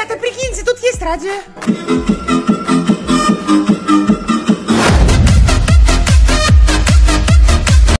Ребята, прикиньте, тут есть радио.